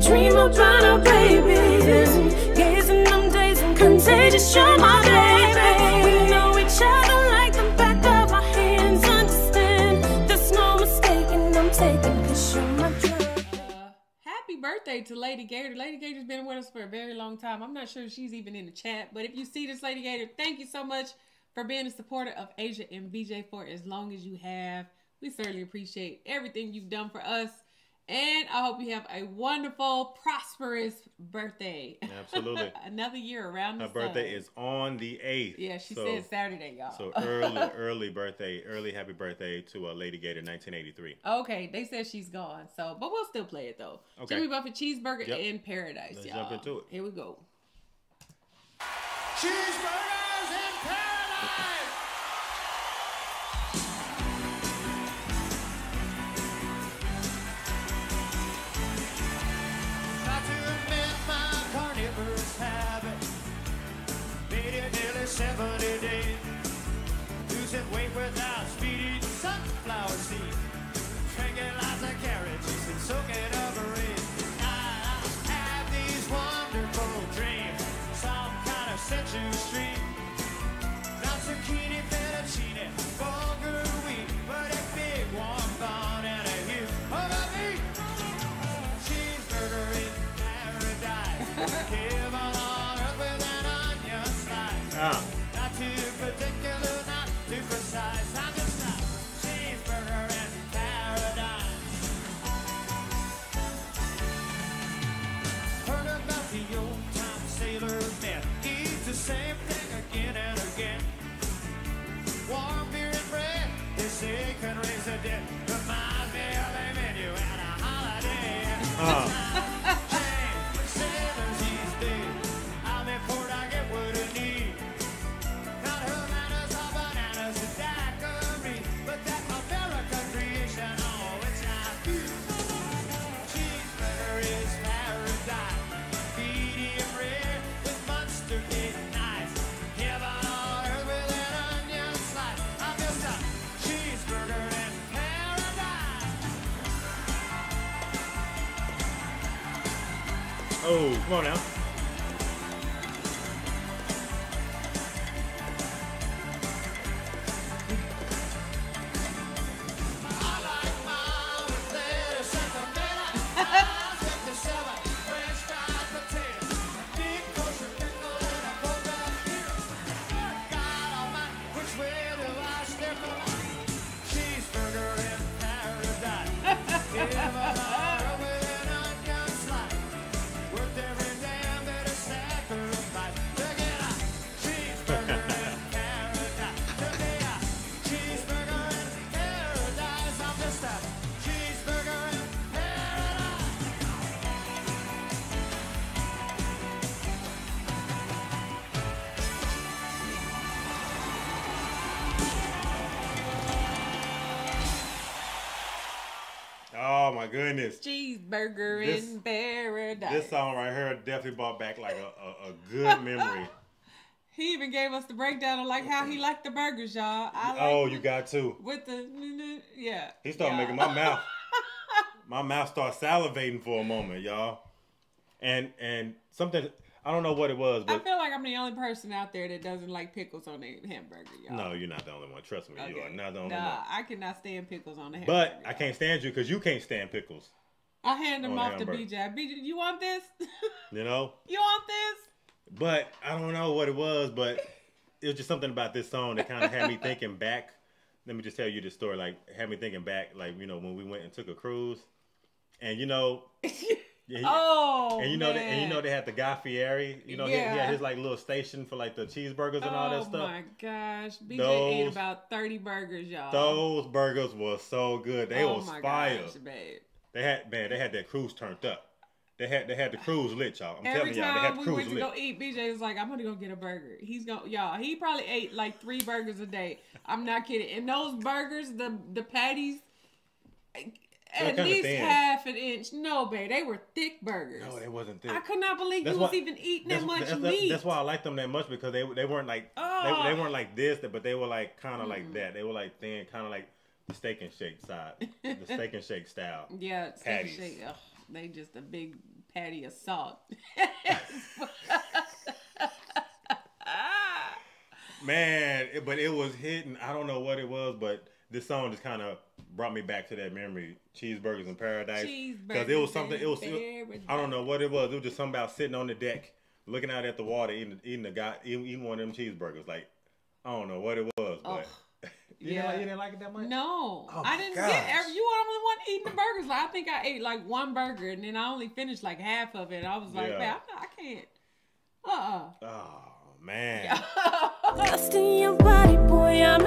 Dream about. Gazing days and contagious, my baby. We know each other like the back of our hands. Understand, there's no I'm taking, my. Uh, happy birthday to Lady Gator. Lady Gator's been with us for a very long time. I'm not sure she's even in the chat, but if you see this Lady Gator, thank you so much for being a supporter of Asia and BJ for as long as you have. We certainly appreciate everything you've done for us. And I hope you have a wonderful, prosperous birthday. Absolutely. Another year around the Her birthday is on the 8th. Yeah, she so, said Saturday, y'all. So early, early birthday, early happy birthday to uh, Lady Gator 1983. Okay, they said she's gone. So, but we'll still play it though. Okay. Jimmy Buffett cheeseburger Yep. in paradise, Let's y'all. jump into it. Here we go. Cheeseburgers it うん。Oh, come on now. Goodness. Cheeseburger This- in paradise. This song right here definitely brought back like a, a, a good memory. he even gave us the breakdown of like how he liked the burgers, y'all. I oh, like oh, you got to. with the yeah. He started making my mouth. my mouth started salivating for a moment, y'all. And and something I don't know what it was, I feel like I'm the only person out there that doesn't like pickles on their hamburger, y'all. no, you're not the only one. Trust me, you are not the only nah, one. I cannot stand pickles on the hamburger. But I can't stand you because you can't stand pickles. I hand them off to. BJ. BJ, you want this? You know. you want this? But I don't know what it was, but it was just something about this song that kind of had me thinking back. Let me just tell you the story. Like, had me thinking back, like you know, when we went and took a cruise, and you know, yeah, he- Oh, and you know, they, man. and you know, they had the Guy Fieri. You know, he, he had his like little station for like the cheeseburgers and all that oh, stuff. oh my gosh, BJ ate Those- about thirty burgers, y'all. Those burgers were so good. They oh was fire. gosh, babe. They had man, they had that cruise turned up. They had they had the cruise lit, y'all. I'm Every telling y'all, they had time the we cruise went to lit. go eat, BJ was like, "I'm gonna go get a burger." He's gonna, y'all. He probably ate like three burgers a day. I'm not kidding. And those burgers, the the patties, at least half an inch. No, babe, they were thick burgers. No, they wasn't thick. I could not believe That's you was even eating that much that's, meat. that's why I like them that much because they they weren't like Oh. they, they weren't like this, but they were like kind of Mm. like that. They were like thin, kind of like the steak and shake side, the steak and shake style. yeah, steak and patties. shake. Ugh, they just a big patty of salt. Man, but it was hitting. I don't know what it was, but this song just kind of brought me back to that memory. Cheeseburgers in Paradise. Because it was something. It was. in I don't know what it was. It was just something about sitting on the deck, looking out at the water, eating eating the guy eating, eating one of them cheeseburgers. Like I don't know what it was, but you, didn't yeah. like, you didn't like it that much. No, Oh I didn't gosh. get every. You were the only one eating the burgers. Like, I think I ate like one burger, and then I only finished like half of it. I was like, Yeah. man, I'm not, I can't. Uh uh. Oh man. Dust in your body, boy, I'm